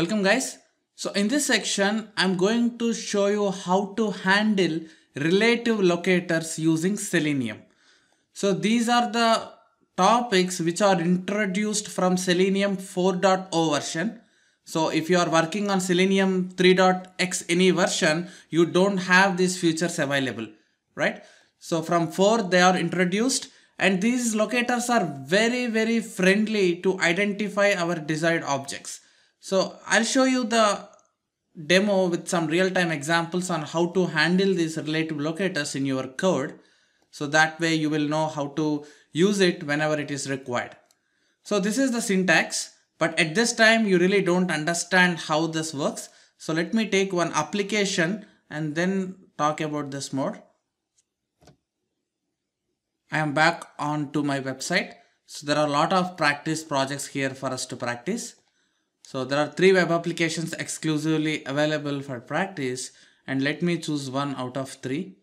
Welcome guys. So in this section, I'm going to show you how to handle relative locators using Selenium. So these are the topics which are introduced from Selenium 4.0 version. So if you are working on Selenium 3.x any version, you don't have these features available, right? So from 4 they are introduced and these locators are very very friendly to identify our desired objects. So I'll show you the demo with some real-time examples on how to handle these relative locators in your code. So that way you will know how to use it whenever it is required. So this is the syntax, but at this time you really don't understand how this works. So let me take one application and then talk about this more. I am back on to my website. So there are a lot of practice projects here for us to practice. So there are three web applications exclusively available for practice and let me choose one out of three.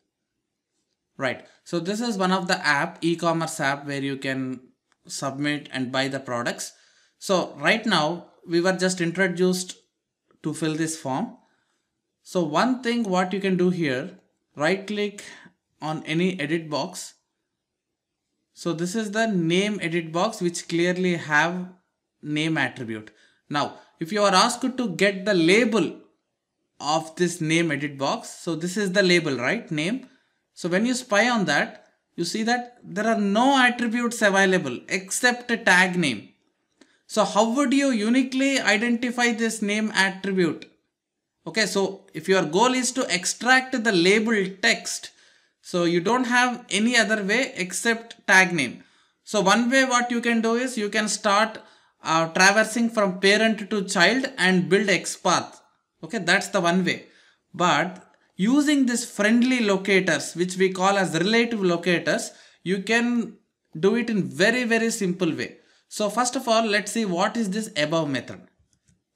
Right. So this is one of the app, e-commerce app where you can submit and buy the products. So right now we were just introduced to fill this form. So one thing what you can do here, right click on any edit box. So this is the name edit box which clearly have name attribute. Now, if you are asked to get the label of this name edit box, so this is the label, right? Name. So when you spy on that, you see that there are no attributes available except a tag name. So how would you uniquely identify this name attribute? Okay, so if your goal is to extract the label text, so you don't have any other way except tag name. So one way what you can do is you can start uh, traversing from parent to child and build XPath. Okay, that's the one way. But using this friendly locators, which we call as relative locators, you can do it in very, very simple way. So first of all, let's see what is this above method.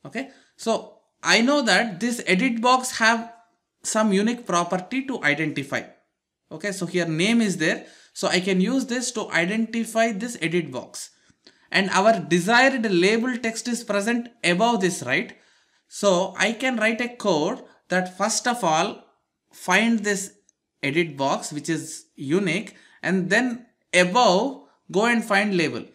Okay, so I know that this edit box have some unique property to identify. Okay, so here name is there. So I can use this to identify this edit box and our desired label text is present above this, right? So I can write a code that first of all find this edit box which is unique and then above go and find label.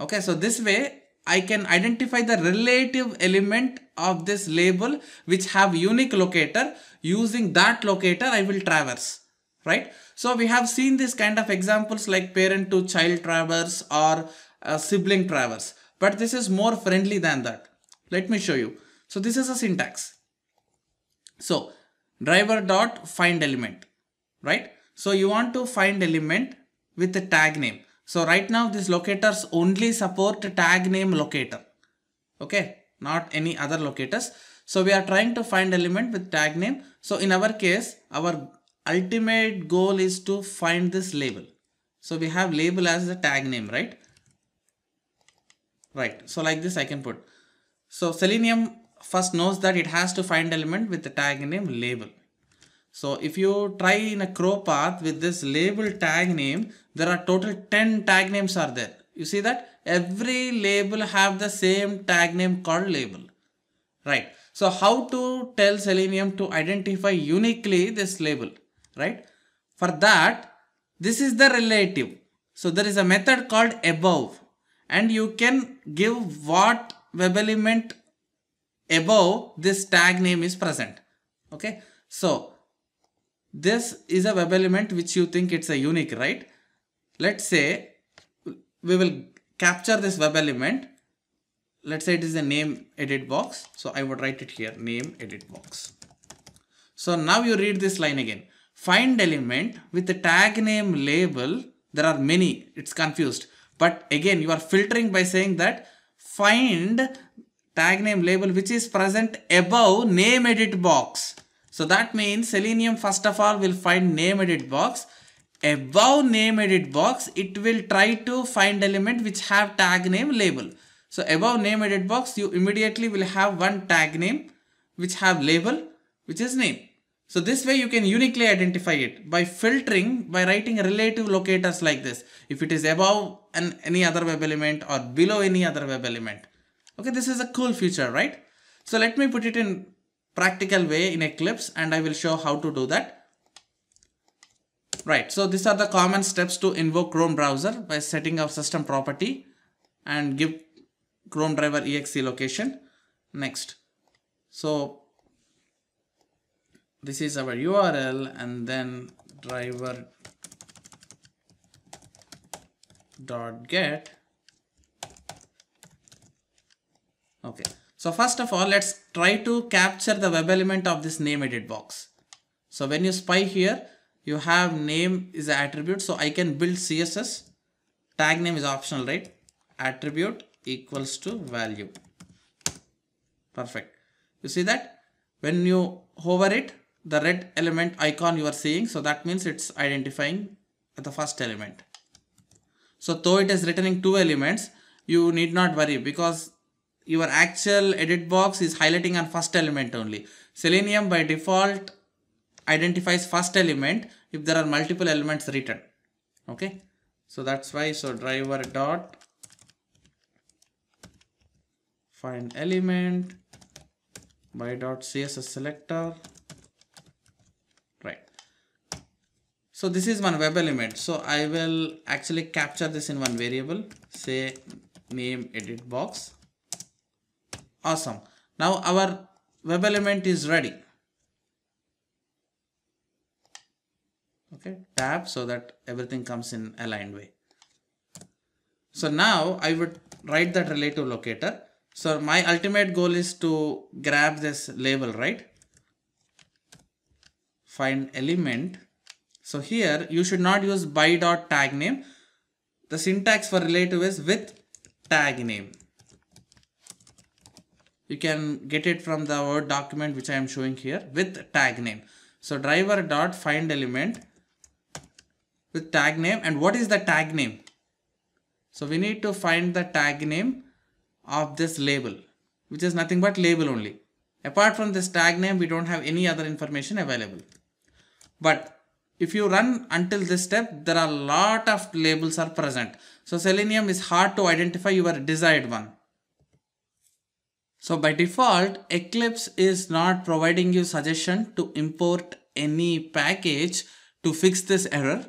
Okay, so this way I can identify the relative element of this label which have unique locator. Using that locator I will traverse, right? So we have seen this kind of examples like parent to child traverse or a sibling traverse but this is more friendly than that. Let me show you. So this is a syntax. So driver dot find element right? So you want to find element with the tag name. So right now these locators only support tag name locator. Okay? Not any other locators. So we are trying to find element with tag name. So in our case our ultimate goal is to find this label. So we have label as the tag name right right. So like this I can put. So selenium first knows that it has to find element with the tag name label. So if you try in a ChroPath with this label tag name there are total 10 tag names are there. You see that? Every label have the same tag name called label. Right. So how to tell selenium to identify uniquely this label? Right. For that this is the relative. So there is a method called above and you can give what web element above this tag name is present. Okay? So this is a web element which you think it's a unique right? Let's say we will capture this web element let's say it is a name edit box. So i would write it here name edit box. So now you read this line again. Find element with the tag name label. There are many. It's confused but again, you are filtering by saying that find tag name label which is present above name edit box. So that means Selenium first of all will find name edit box. Above name edit box, it will try to find element which have tag name label. So above name edit box, you immediately will have one tag name which have label which is name. So this way you can uniquely identify it by filtering by writing relative locators like this. If it is above an, any other web element or below any other web element. Okay, this is a cool feature, right? So let me put it in practical way in Eclipse and I will show how to do that. Right, so these are the common steps to invoke Chrome browser by setting our system property and give Chrome driver exe location. Next, so this is our URL and then driver dot get. Okay. So first of all let's try to capture the web element of this name edit box. So when you spy here you have name is an attribute. So I can build CSS tag name is optional right? Attribute equals to value. Perfect. You see that? When you hover it the red element icon you are seeing. So that means it's identifying the first element. So though it is returning two elements you need not worry because your actual edit box is highlighting on first element only. Selenium by default identifies first element if there are multiple elements written. Okay? So that's why so driver dot find element by dot css selector right so this is one web element. So i will actually capture this in one variable. Say name edit box. Awesome. Now our web element is ready. Okay tab so that everything comes in aligned way. So now i would write that relative locator. So my ultimate goal is to grab this label right? Find element so here you should not use by dot tag name the syntax for relative is with tag name you can get it from the word document which I am showing here with tag name. So driver dot find element with tag name and what is the tag name? So we need to find the tag name of this label which is nothing but label only. Apart from this tag name we don't have any other information available. But if you run until this step there are a lot of labels are present. So Selenium is hard to identify your desired one. So by default, Eclipse is not providing you suggestion to import any package to fix this error.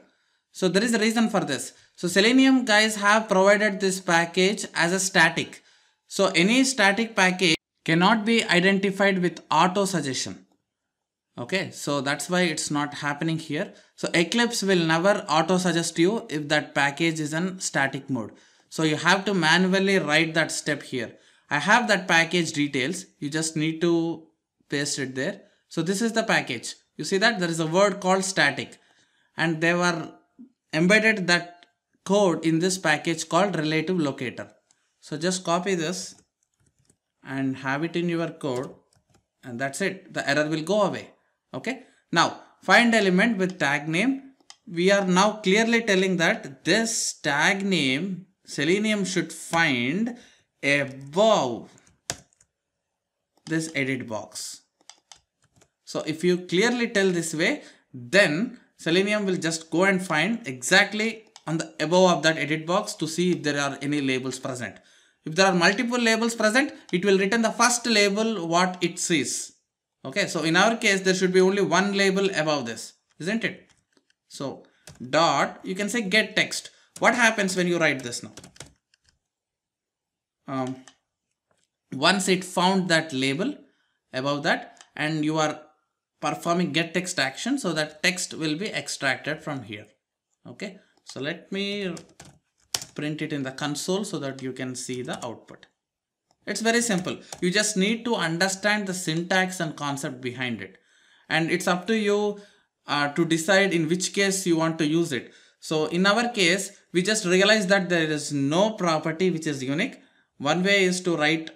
So there is a reason for this. So Selenium guys have provided this package as a static. So any static package cannot be identified with auto suggestion. Okay, so that's why it's not happening here. So Eclipse will never auto suggest you if that package is in static mode. So you have to manually write that step here. I have that package details. You just need to paste it there. So this is the package. You see that there is a word called static and they were embedded that code in this package called relative locator. So just copy this and have it in your code and that's it. The error will go away. Okay. Now find element with tag name. We are now clearly telling that this tag name Selenium should find above this edit box. So if you clearly tell this way, then Selenium will just go and find exactly on the above of that edit box to see if there are any labels present. If there are multiple labels present, it will return the first label what it sees. Okay, so in our case, there should be only one label above this, isn't it? So dot, you can say get text. What happens when you write this now? um, once it found that label above that and you are performing get text action so that text will be extracted from here okay so let me print it in the console so that you can see the output it's very simple you just need to understand the syntax and concept behind it and it's up to you uh, to decide in which case you want to use it so in our case we just realize that there is no property which is unique one way is to write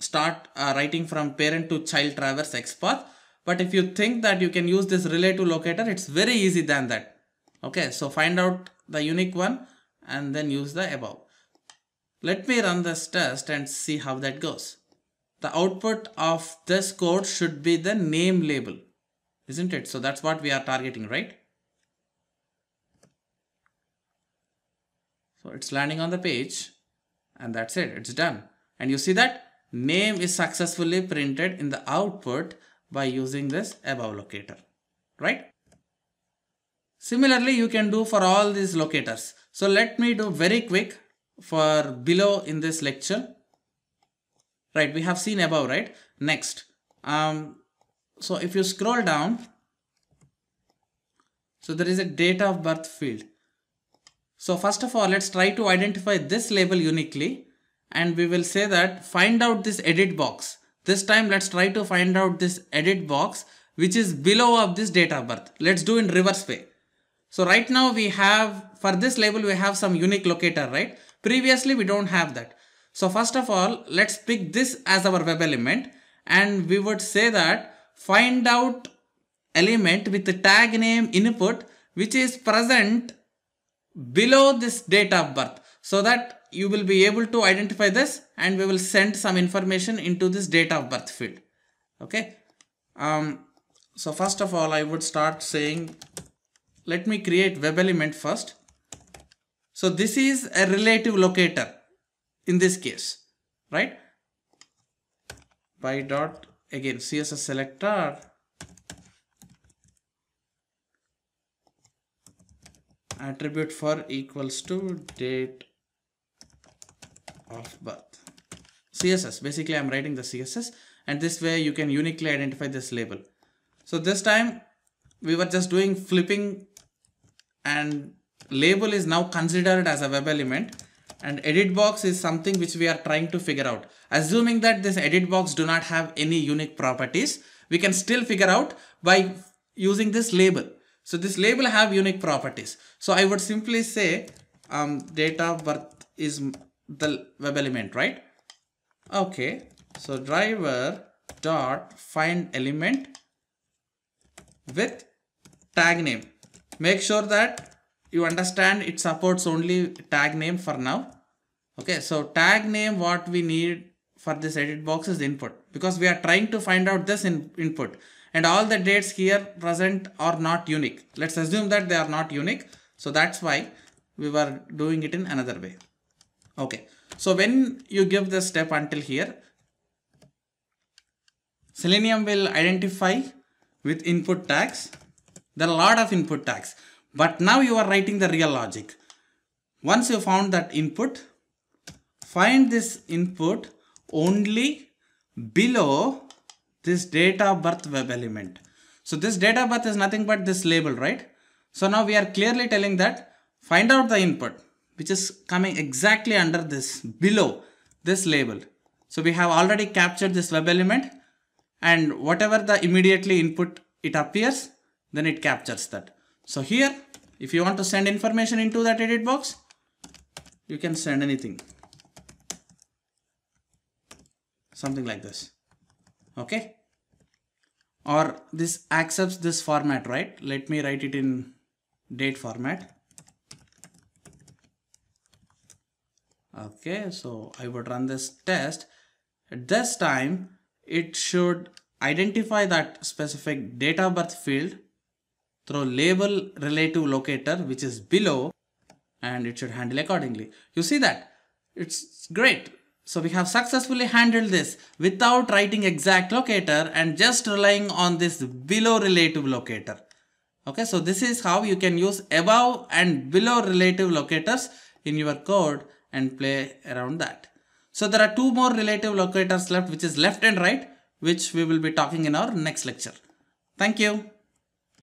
start uh, writing from parent to child traverse XPath. But if you think that you can use this relative locator, it's very easy than that. Okay, so find out the unique one and then use the above. Let me run this test and see how that goes. The output of this code should be the name label, isn't it? So that's what we are targeting, right? So it's landing on the page and that's it it's done and you see that name is successfully printed in the output by using this above locator, right? Similarly, you can do for all these locators. So let me do very quick for below in this lecture. Right, we have seen above, right? Next, um, so if you scroll down, so there is a date of birth field. So first of all, let's try to identify this label uniquely and we will say that find out this edit box. This time let's try to find out this edit box which is below of this date of birth. Let's do in reverse way. So right now we have, for this label we have some unique locator, right? Previously we don't have that. So first of all, let's pick this as our web element. And we would say that find out element with the tag name input which is present below this date of birth. So that you will be able to identify this and we will send some information into this date of birth field. Okay? Um, so first of all I would start saying let me create web element first so this is a relative locator in this case right? By dot again css selector. Attribute for equals to date of birth. Css basically i'm writing the css and this way you can uniquely identify this label. So this time we were just doing flipping and label is now considered as a web element and edit box is something which we are trying to figure out assuming that this edit box do not have any unique properties we can still figure out by using this label so this label have unique properties. So I would simply say um, date of birth is the web element, right? Okay. So driver dot find element with tag name. Make sure that you understand it supports only tag name for now. Okay. So tag name what we need for this edit box is input because we are trying to find out this in input and all the dates here present are not unique. Let's assume that they are not unique. So that's why we were doing it in another way. Okay. So when you give the step until here, Selenium will identify with input tags. There are a lot of input tags, but now you are writing the real logic. Once you found that input, find this input only below this data birth web element. So this data birth is nothing but this label, right? So now we are clearly telling that find out the input which is coming exactly under this below this label. So we have already captured this web element and whatever the immediately input it appears then it captures that. So here if you want to send information into that edit box you can send anything. Something like this. Okay? Or this accepts this format right? Let me write it in date format. Okay so I would run this test. At this time it should identify that specific date of birth field through label relative locator which is below and it should handle accordingly you see that it's great so we have successfully handled this without writing exact locator and just relying on this below relative locator. Okay, so this is how you can use above and below relative locators in your code and play around that. So there are two more relative locators left which is left and right which we will be talking in our next lecture. Thank you.